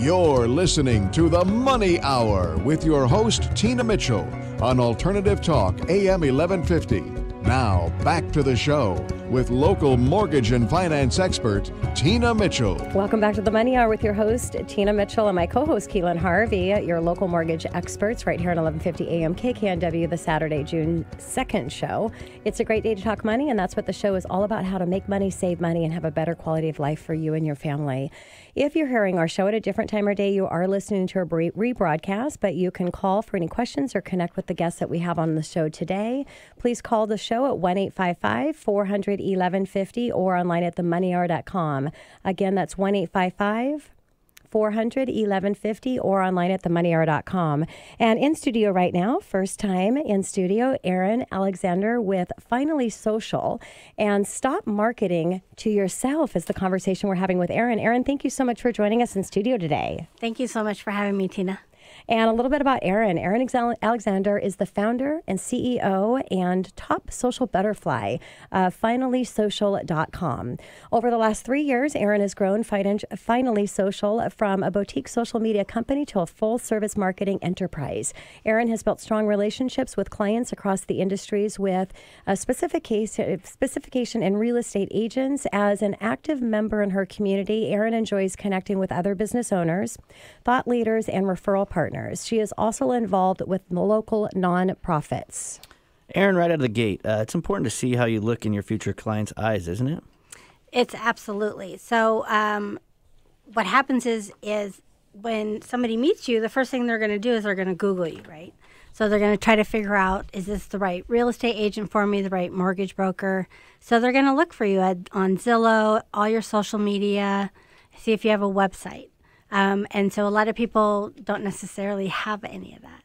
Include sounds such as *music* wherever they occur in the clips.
You're listening to the Money Hour with your host, Tina Mitchell, on Alternative Talk, AM 1150. Now, back to the show with local mortgage and finance expert, Tina Mitchell. Welcome back to the Money Hour with your host, Tina Mitchell, and my co host, Keelan Harvey, your local mortgage experts, right here on 1150 AM KKNW, the Saturday, June 2nd show. It's a great day to talk money, and that's what the show is all about how to make money, save money, and have a better quality of life for you and your family. If you're hearing our show at a different time or day, you are listening to a rebroadcast, but you can call for any questions or connect with the guests that we have on the show today. Please call the show at 1 855 400 1150 or online at themoneyhour.com. Again, that's 1 855 400 1150 or online at themoneyhour.com. And in studio right now, first time in studio, Erin Alexander with Finally Social and Stop Marketing to Yourself is the conversation we're having with Erin. Erin, thank you so much for joining us in studio today. Thank you so much for having me, Tina. And a little bit about Erin. Erin Alexander is the founder and CEO and top social butterfly of FinallySocial.com. Over the last three years, Erin has grown Finally Social from a boutique social media company to a full service marketing enterprise. Erin has built strong relationships with clients across the industries with a specific case, specification in real estate agents. As an active member in her community, Erin enjoys connecting with other business owners, thought leaders, and referral partners partners. She is also involved with the local nonprofits. Erin, right out of the gate, uh, it's important to see how you look in your future client's eyes, isn't it? It's absolutely. So, um, what happens is is when somebody meets you, the first thing they're going to do is they're going to Google you, right? So they're going to try to figure out is this the right real estate agent for me, the right mortgage broker. So they're going to look for you on Zillow, all your social media, see if you have a website. Um, and so a lot of people don't necessarily have any of that.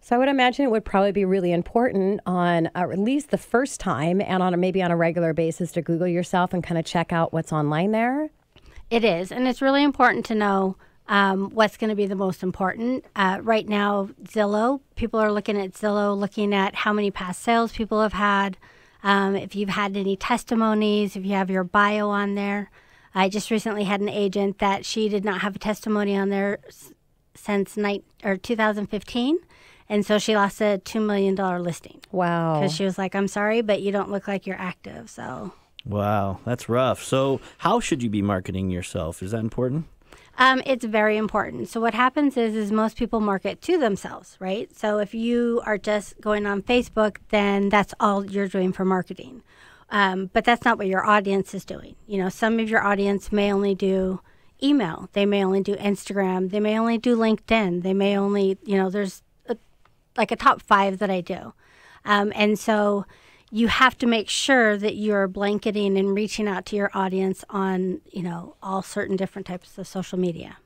So I would imagine it would probably be really important on uh, at least the first time and on a, maybe on a regular basis to Google yourself and kind of check out what's online there. It is, and it's really important to know um, what's going to be the most important. Uh, right now, Zillow, people are looking at Zillow, looking at how many past sales people have had, um, if you've had any testimonies, if you have your bio on there. I just recently had an agent that she did not have a testimony on there since night or 2015. And so she lost a $2 million listing. Wow. Because she was like, I'm sorry, but you don't look like you're active. So. Wow, that's rough. So, how should you be marketing yourself? Is that important? Um, it's very important. So what happens is, is most people market to themselves, right? So if you are just going on Facebook, then that's all you're doing for marketing. Um, but that's not what your audience is doing. You know, some of your audience may only do email, they may only do Instagram, they may only do LinkedIn, they may only, you know, there's a, like a top five that I do. Um, and so you have to make sure that you're blanketing and reaching out to your audience on, you know, all certain different types of social media.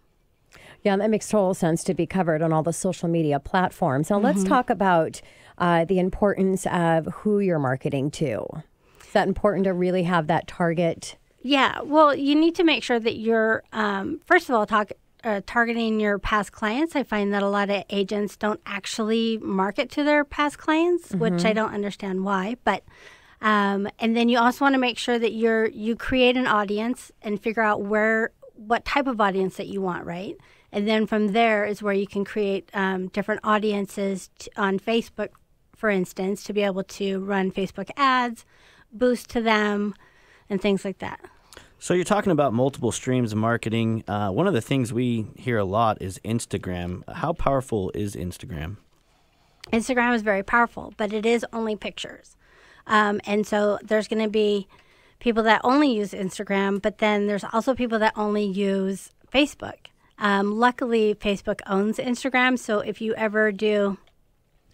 Yeah, that makes total sense to be covered on all the social media platforms. Now, mm-hmm. let's talk about uh, the importance of who you're marketing to. Is that important to really have that target? Yeah. Well, you need to make sure that you're, um, first of all, talk, uh, targeting your past clients. I find that a lot of agents don't actually market to their past clients, mm-hmm. which I don't understand why. But um, and then you also want to make sure that you're you create an audience and figure out where what type of audience that you want, right? And then from there is where you can create um, different audiences t- on Facebook, for instance, to be able to run Facebook ads boost to them and things like that. So you're talking about multiple streams of marketing. Uh, one of the things we hear a lot is Instagram. How powerful is Instagram? Instagram is very powerful, but it is only pictures. Um, and so there's going to be people that only use Instagram, but then there's also people that only use Facebook. Um, luckily, Facebook owns Instagram. So if you ever do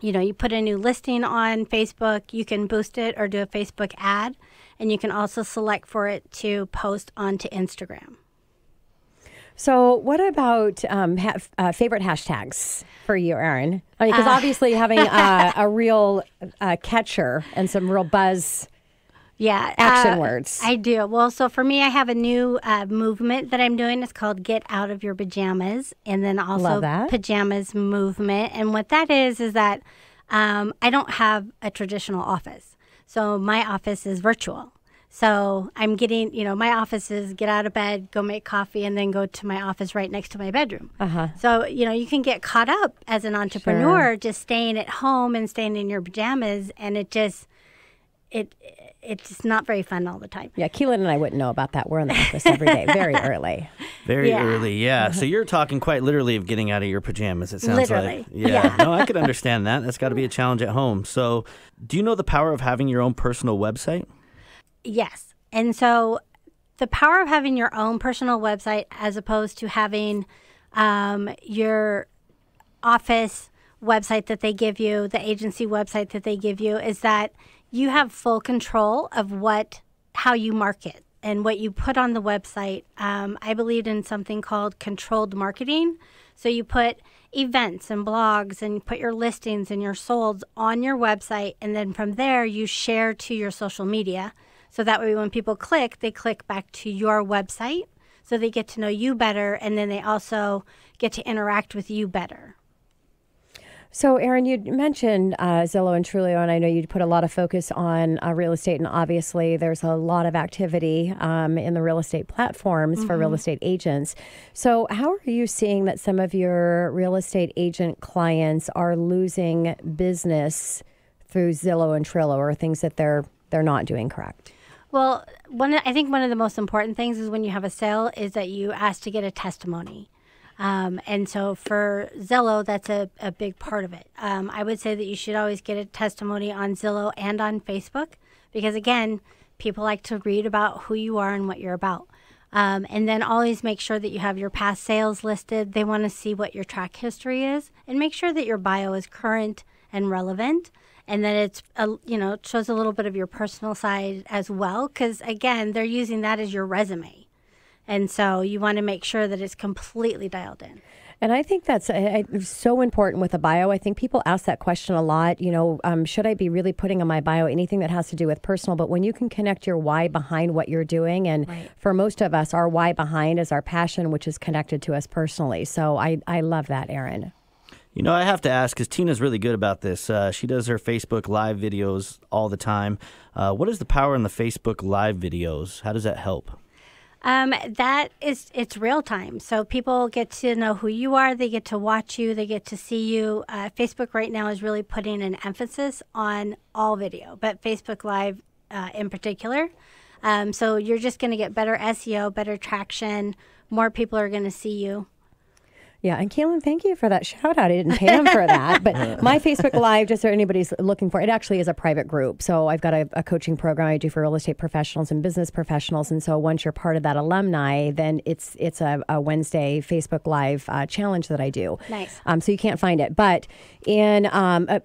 you know, you put a new listing on Facebook, you can boost it or do a Facebook ad, and you can also select for it to post onto Instagram. So, what about um, ha- uh, favorite hashtags for you, Erin? Because I mean, uh, obviously, having *laughs* uh, a real uh, catcher and some real buzz yeah. Action uh, words. I do. Well, so for me, I have a new uh, movement that I'm doing. It's called Get Out of Your Pajamas. And then also Pajamas Movement. And what that is, is that um, I don't have a traditional office. So my office is virtual. So I'm getting, you know, my office is get out of bed, go make coffee, and then go to my office right next to my bedroom. Uh-huh. So, you know, you can get caught up as an entrepreneur just staying at home and staying in your pajamas, and it just, it, it's not very fun all the time. Yeah, Keelan and I wouldn't know about that. We're in the office every day, very *laughs* early. Very Yeah. early, yeah. So *laughs* you're talking quite literally of getting out of your pajamas. It sounds Literally, like, yeah. yeah. no, I could understand that. That's got to be a challenge at home. So, do you know the power of having your own personal website? Yes. And so the power of having your own personal website as opposed to having um, your office website that they give you, the agency website that they give you, is that you have full control of what how you market and what you put on the website. Um, I believed in something called controlled marketing. So you put events and blogs and put your listings and your solds on your website, and then from there you share to your social media. So that way, when people click, they click back to your website. So they get to know you better, and then they also get to interact with you better. So, Erin, you mentioned uh, Zillow and Trulia, and I know you put a lot of focus on uh, real estate, and obviously there's a lot of activity um, in the real estate platforms for real estate agents. So, how are you seeing that some of your real estate agent clients are losing business through Zillow and Trulia, or things that they're they're not doing correct? Well, one I think one of the most important things is when you have a sale is that you ask to get a testimony. Um, and so for Zillow, that's a, a big part of it. Um, I would say that you should always get a testimony on Zillow and on Facebook because, again, people like to read about who you are and what you're about. Um, and then always make sure that you have your past sales listed. They want to see what your track history is and make sure that your bio is current and relevant and that it's a, you know shows a little bit of your personal side as well because again they're using that as your resume and so you want to make sure that it's completely dialed in And I think that's uh, uh, so important with a bio. I think people ask that question a lot. You know, um, should I be really putting in my bio anything that has to do with personal? But when you can connect your why behind what you're doing, and Right. for most of us, our why behind is our passion, which is connected to us personally. So I, I love that, Erin. You know, I have to ask because Tina's really good about this. Uh, she does her Facebook live videos all the time. Uh, what is the power in the Facebook live videos? How does that help? Um, that is it's real time. So people get to know who you are. They get to watch you. They get to see you. Uh, facebook right now is really putting an emphasis on all video but facebook live uh, in particular. Um, so you're just going to get better seo better traction. More people are going to see you Yeah, and Keelan, thank you for that shout out. I didn't pay him for that, but *laughs* my Facebook Live, just so anybody's looking for it, actually is a private group. So I've got a, a coaching program I do for real estate professionals and business professionals, and so once you're part of that alumni, then it's it's a, a Wednesday Facebook Live uh, challenge that I do. Nice. Um, so you can't find it, but in um, a,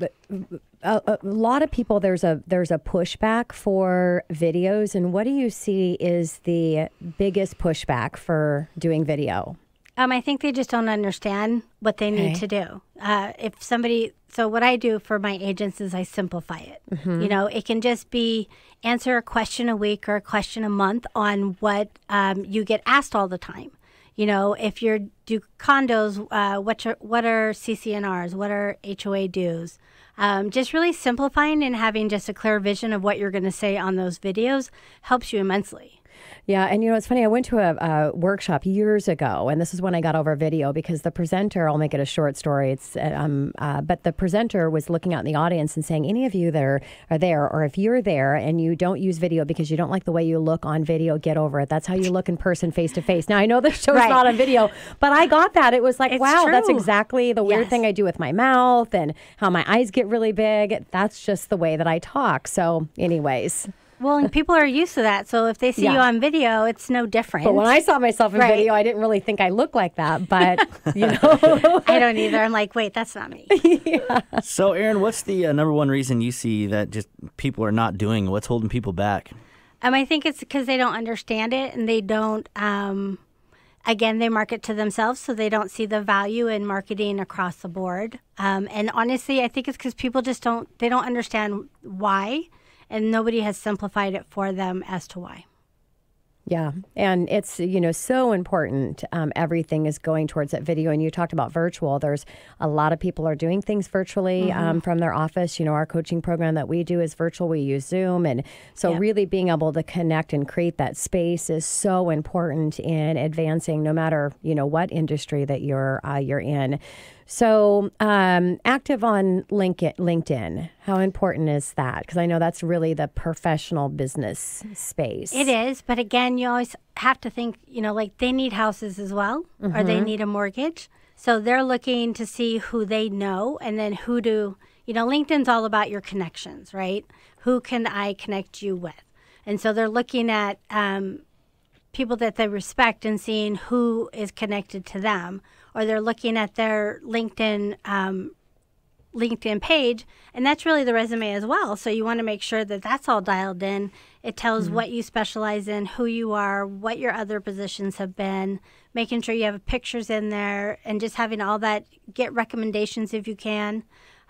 a, a lot of people there's a there's a pushback for videos, and what do you see is the biggest pushback for doing video? Um, I think they just don't understand what they need Okay. to do. Uh, if somebody, so what I do for my agents is I simplify it. You know, it can just be answer a question a week or a question a month on what um, you get asked all the time. You know, if you're do condos, uh, what are, what are CC&Rs? What are HOA dues? Um, just really simplifying and having just a clear vision of what you're going to say on those videos helps you immensely. Yeah, and you know it's funny. I went to a, a workshop years ago, and this is when I got over video because the presenter. I'll make it a short story. It's um, uh, but the presenter was looking out in the audience and saying, any of you that are, are there, or if you're there and you don't use video because you don't like the way you look on video, get over it. That's how you look in person, face to face. Now I know the show's Right. not on video, but I got that. It was like, It's wow, that's exactly the weird Yes. thing I do with my mouth and how my eyes get really big. That's just the way that I talk. So, anyways. Well, and people are used to that. So if they see you on video, it's no different. But when I saw myself in Right. video, I didn't really think I looked like that. But *laughs* you know, *laughs* I don't either. I'm like, wait, that's not me. *laughs* So, Erin, what's the uh, number one reason you see that just people are not doing? What's holding people back? Um, I think it's because they don't understand it and they don't. Um, again, they market to themselves, so they don't see the value in marketing across the board. Um, and honestly, I think it's because people just don't. They don't understand why, and nobody has simplified it for them as to why. Yeah, and it's you know so important. Um, everything is going towards that video, and you talked about virtual. There's a lot of people are doing things virtually Mm-hmm. um, from their office. You know, our coaching program that we do is virtual. We use Zoom, and so Yep. really being able to connect and create that space is so important in advancing, no matter you know what industry that you're uh, you're in. So, um, active on LinkedIn, LinkedIn. How important is that? Because I know that's really the professional business space. It is, but again, you always have to think, you know, like they need houses as well, or Mm-hmm. they need a mortgage. So they're looking to see who they know and then who do, you know, LinkedIn's all about your connections, right? Who can I connect you with? And so they're looking at um, people that they respect and seeing who is connected to them, or they're looking at their LinkedIn um, LinkedIn page, and that's really the resume as well. So you want to make sure that that's all dialed in. It tells what you specialize in, who you are, what your other positions have been, making sure you have pictures in there, and just having all that. Get recommendations if you can.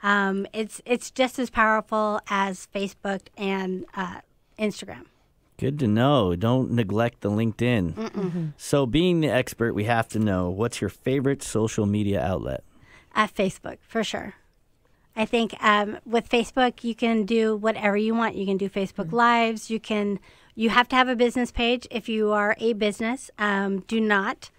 Um, it's it's just as powerful as Facebook and uh, Instagram. Good to know. Don't neglect the LinkedIn. So, being the expert, we have to know what's your favorite social media outlet? At Facebook, for sure. I think um, with Facebook, you can do whatever you want. You can do Facebook Lives. You can. You have to have a business page if you are a business. Um, do not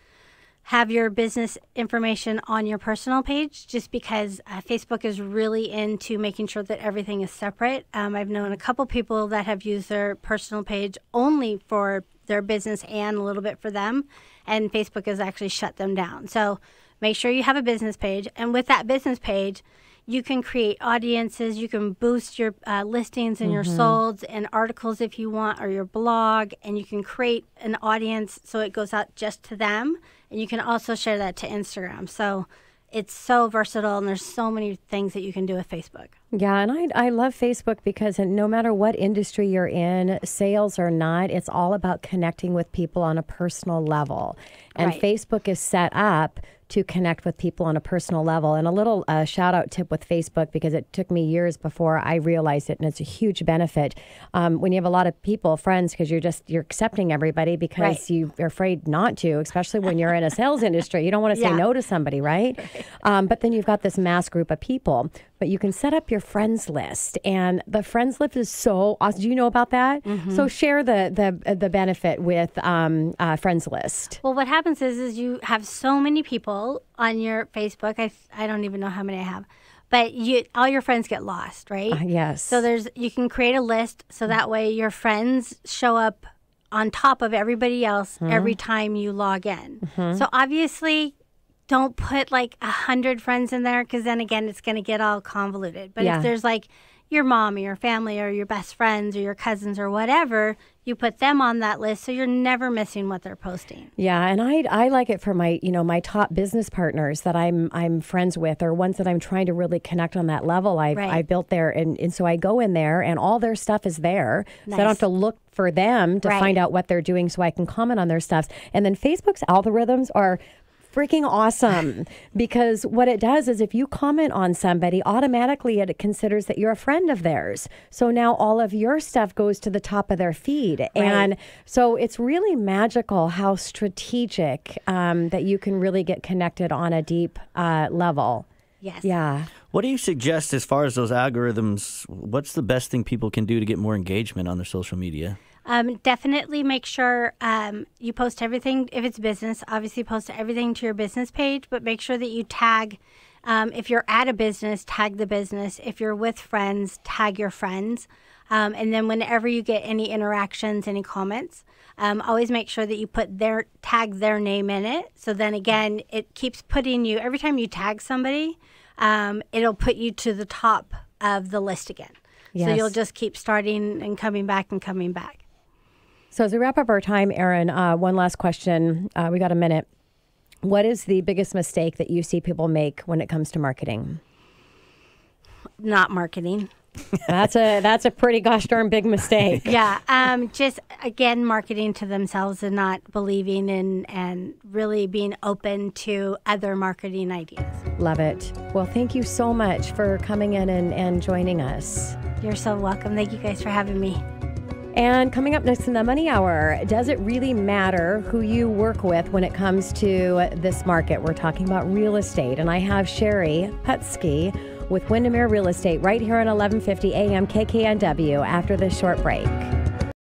have your business information on your personal page just because uh, Facebook is really into making sure that everything is separate. Um, I've known a couple people that have used their personal page only for their business and a little bit for them, and Facebook has actually shut them down. So make sure you have a business page, and with that business page, you can create audiences. You can boost your uh, listings and your solds and articles if you want, or your blog, and you can create an audience so it goes out just to them. And you can also share that to Instagram. So it's so versatile, and there's so many things that you can do with Facebook. Yeah, and I, I love Facebook because no matter what industry you're in, sales or not, it's all about connecting with people on a personal level. And Right. Facebook is set up to connect with people on a personal level. And a little uh, shout out tip with Facebook because it took me years before I realized it, and it's a huge benefit um, when you have a lot of people, friends, because you're just you're accepting everybody because Right. you are afraid not to, especially when you're in a sales industry. You don't want to say Yeah. no to somebody, *laughs* right? Um, but then you've got this mass group of people. But you can set up your friends list, and the friends list is so awesome. Do you know about that? So share the the the benefit with um, uh, friends list. Well, what happens is, is you have so many people on your Facebook. I I don't even know how many I have, but you all your friends get lost, right? Uh, yes. So there's you can create a list so that way your friends show up on top of everybody else every time you log in. So obviously don't put like a hundred friends in there because then again it's going to get all convoluted. But Yeah. if there's like your mom or your family or your best friends or your cousins or whatever, you put them on that list so you're never missing what they're posting. Yeah, and I I like it for my you know my top business partners that I'm I'm friends with or ones that I'm trying to really connect on that level. I Right. I built there and and so I go in there and all their stuff is there, so I don't have to look for them to Right. find out what they're doing, so I can comment on their stuff. And then Facebook's algorithms are freaking awesome because what it does is if you comment on somebody automatically it considers that you're a friend of theirs so now all of your stuff goes to the top of their feed and so it's really magical how strategic um, that you can really get connected on a deep uh, level Yes. yeah What do you suggest as far as those algorithms? What's the best thing people can do to get more engagement on their social media? Um, definitely make sure um, you post everything. If it's business, obviously post everything to your business page, but make sure that you tag. Um, if you're at a business, tag the business. If you're with friends, tag your friends. Um, and then whenever you get any interactions, any comments, um, always make sure that you put their tag their name in it. So then again, it keeps putting you every time you tag somebody, um, it'll put you to the top of the list again. So you'll just keep starting and coming back and coming back. So as we wrap up our time Erin uh, one last question uh, we got a minute what is the biggest mistake that you see people make when it comes to marketing Not marketing. that's a that's a pretty gosh darn big mistake Yeah. Um, just again, marketing to themselves and not believing in and really being open to other marketing ideas. Love it. Well, thank you so much for coming in and, and joining us. You're so welcome. Thank you guys for having me. And coming up next in the Money Hour, does it really matter who you work with when it comes to this market? We're talking about real estate, and I have Sherry Putsky with Windermere Real Estate right here on 1150 AM KKNW after this short break.